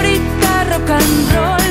ahorita rock and roll.